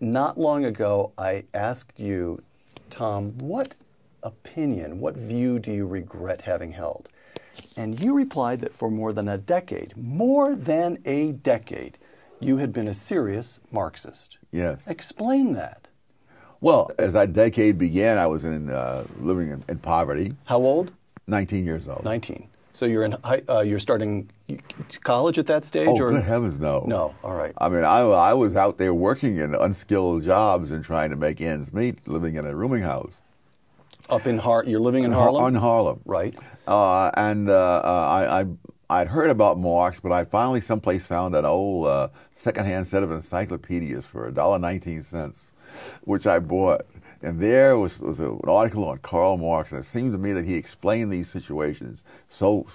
not long ago, I asked you, Tom, what opinion, what view do you regret having held? And you replied that for more than a decade, more than a decade, you had been a serious Marxist. Yes. Explain that. Well, as that decade began, I was in uh, living in, in, poverty. How old? 19 years old. 19. So you're in high, uh, you're starting college at that stage, oh, or good heavens, no. No, all right. I mean, I, I was out there working in unskilled jobs and trying to make ends meet, living in a rooming house. Up in Har, you're living in Harlem. On Harlem, right? Uh, and uh, uh, I, I I'd heard about Marx, but I finally someplace found an old uh, secondhand set of encyclopedias for $1.19, which I bought. And there was, was an article on Karl Marx, and it seemed to me that he explained these situations so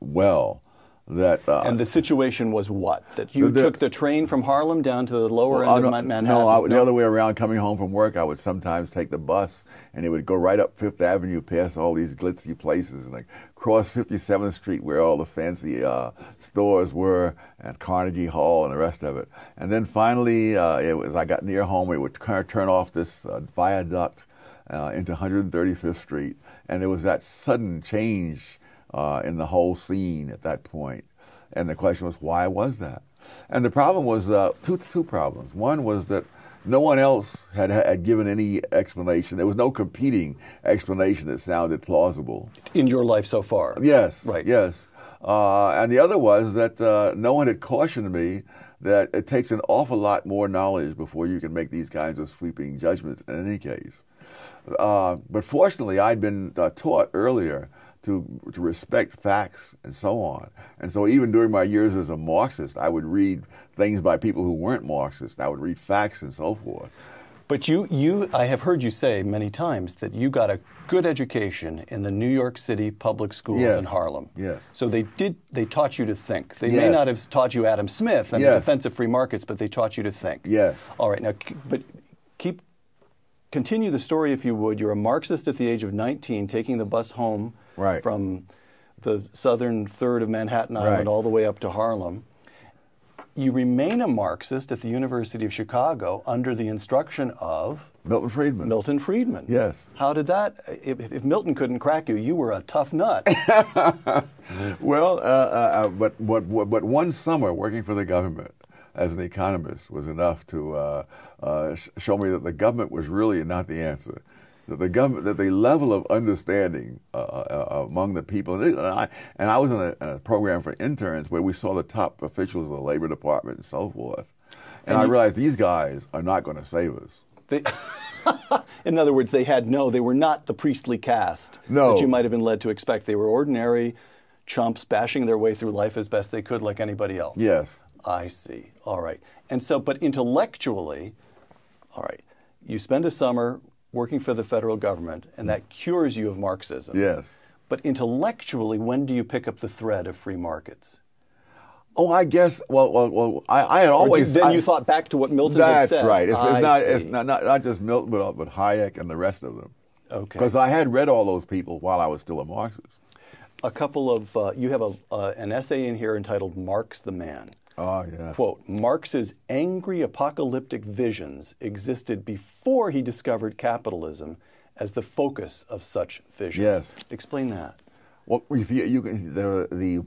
well that. Uh, and the situation was what? That you the, took the train from Harlem down to the lower well, end of Manhattan? No, I, the other way around. Coming home from work, I would sometimes take the bus, and it would go right up Fifth Avenue, past all these glitzy places, and like cross 57th Street, where all the fancy uh, stores were, and Carnegie Hall, and the rest of it. And then finally, uh, it was I got near home, it would kind of turn off this uh, viaduct uh, into 135th Street, and there was that sudden change uh, in the whole scene at that point. And the question was, why was that? And the problem was uh, two, two problems. One was that no one else had, had given any explanation. There was no competing explanation that sounded plausible. In your life so far? Yes. Right. Yes. Uh, and the other was that uh, no one had cautioned me that it takes an awful lot more knowledge before you can make these kinds of sweeping judgments in any case. Uh, but fortunately, I'd been uh, taught earlier to, to respect facts and so on. And so even during my years as a Marxist, I would read things by people who weren't Marxists. I would read facts and so forth. But you, you, I have heard you say many times that you got a good education in the New York City public schools yes. in Harlem. Yes. So they did. They taught you to think. They yes. may not have taught you Adam Smith and yes. the defense of free markets, but they taught you to think. Yes. All right. Now, but keep continue the story if you would. You're a Marxist at the age of 19, taking the bus home right. from the southern third of Manhattan Island right. all the way up to Harlem. You remain a Marxist at the University of Chicago under the instruction of Milton Friedman. Milton Friedman. Yes. How did that? If, if Milton couldn't crack you, you were a tough nut. well, uh, uh, but, but, but one summer working for the government as an economist was enough to uh, uh show me that the government was really not the answer that the government, that the level of understanding uh, uh, uh among the people, and I, and I was in a, in a, program for interns where we saw the top officials of the Labor Department and so forth, and, and I realized these guys are not going to save us. They, in other words, they had no, they were not the priestly caste no. that you might have been led to expect. They were ordinary chumps bashing their way through life as best they could, like anybody else. Yes. I see. All right. And so, but intellectually, all right, you spend a summer working for the federal government, and that cures you of Marxism. Yes. But intellectually, when do you pick up the thread of free markets? Oh, I guess. Well, well, well I, I had always. then I, you thought back to what Milton said. that's right. It's, it's not. See. It's not, not, not just Milton, but, but Hayek and the rest of them. Okay. Because I had read all those people while I was still a Marxist. A couple of uh, you have a, uh, an essay in here entitled "Marx the Man." Oh, yeah. Quote Marx's angry apocalyptic visions existed before he discovered capitalism as the focus of such visions. Yes. Explain that. Well, if you, you the, the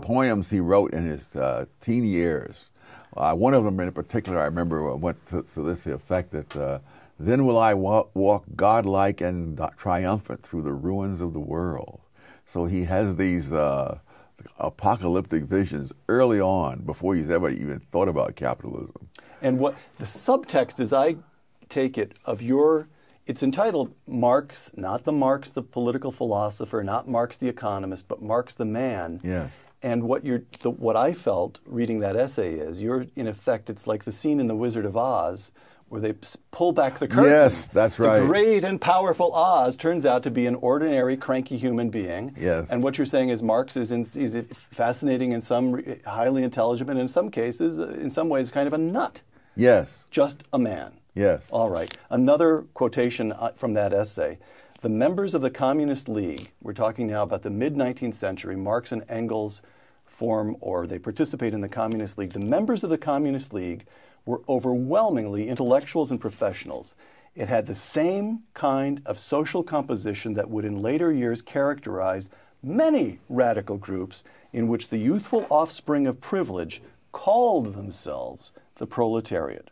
poems he wrote in his uh, teen years, uh, one of them in particular I remember went to, to this effect that uh, then will I walk, walk godlike and triumphant through the ruins of the world. So he has these uh, apocalyptic visions early on before he's ever even thought about capitalism. And what the subtext, as I take it, of your it's entitled Marx, not the Marx the political philosopher, not Marx the economist, but Marx the man. Yes. And what you're, the, what I felt reading that essay is, you're in effect, it's like the scene in The Wizard of Oz where they pull back the curtain. Yes, that's right. The great and powerful Oz turns out to be an ordinary, cranky human being. Yes. And what you're saying is Marx is, in, is fascinating in some, highly intelligent, and in some cases, in some ways, kind of a nut. Yes. Just a man. Yes. All right. Another quotation uh, from that essay. The members of the Communist League, we're talking now about the mid 19th century, Marx and Engels form or they participate in the Communist League. The members of the Communist League were overwhelmingly intellectuals and professionals. It had the same kind of social composition that would in later years characterize many radical groups in which the youthful offspring of privilege called themselves the proletariat.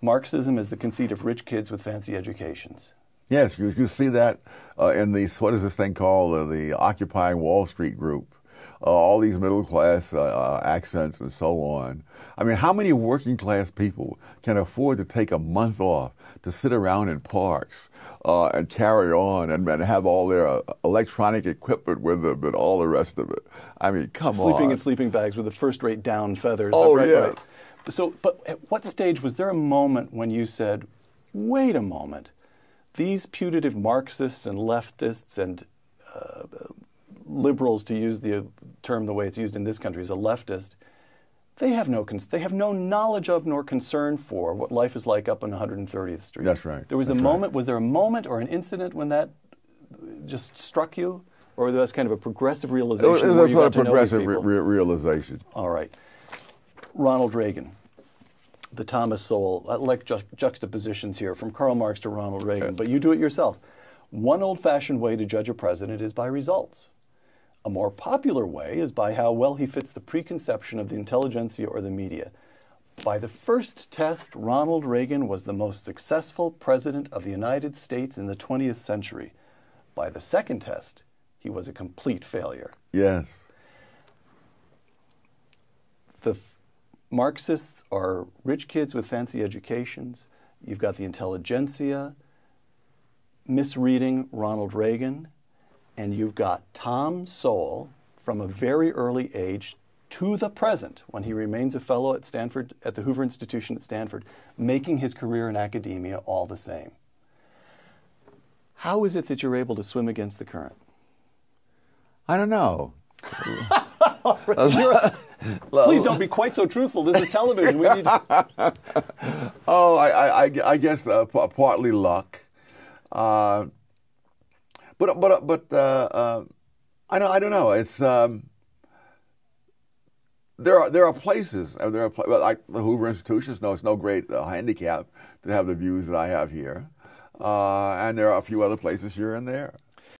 Marxism is the conceit of rich kids with fancy educations. Yes, you, you see that uh, in the, what is this thing called, uh, the Occupying Wall Street group. Uh, all these middle class uh, uh, accents and so on. I mean, how many working class people can afford to take a month off to sit around in parks uh, and carry on and, and have all their uh, electronic equipment with them and all the rest of it? I mean, come Sleeping on. Sleeping in sleeping bags with the first rate down feathers. Oh, right, yes. Right. So, but at what stage was there a moment when you said, wait a moment, these putative Marxists and leftists and uh, liberals, to use the term the way it's used in this country, as a leftist, they have no they have no knowledge of nor concern for what life is like up on 130th Street. That's right. There was That's a moment. Right. Was there a moment or an incident when that just struck you, or was that kind of a progressive realization? It was, where a progressive re- re- realization. All right, Ronald Reagan, the Thomas Sowell. I like ju- juxtapositions here from Karl Marx to Ronald Reagan, uh, but you do it yourself. One old-fashioned way to judge a president is by results. A more popular way is by how well he fits the preconception of the intelligentsia or the media. By the first test, Ronald Reagan was the most successful president of the United States in the 20th century. By the second test, he was a complete failure. Yes. The Marxists are rich kids with fancy educations. You've got the intelligentsia misreading Ronald Reagan and you've got Tom Sowell from a very early age to the present, when he remains a fellow at Stanford, at the Hoover Institution at Stanford, making his career in academia all the same. How is it that you're able to swim against the current? I don't know. Please don't be quite so truthful. This is television. We need. To... oh, I, I, I guess uh, partly luck. Uh, but but but uh, uh, I don't I don't know. It's um, there are there are places uh, there are like the Hoover institutions. No, it's no great uh, handicap to have the views that I have here, uh, and there are a few other places here and there.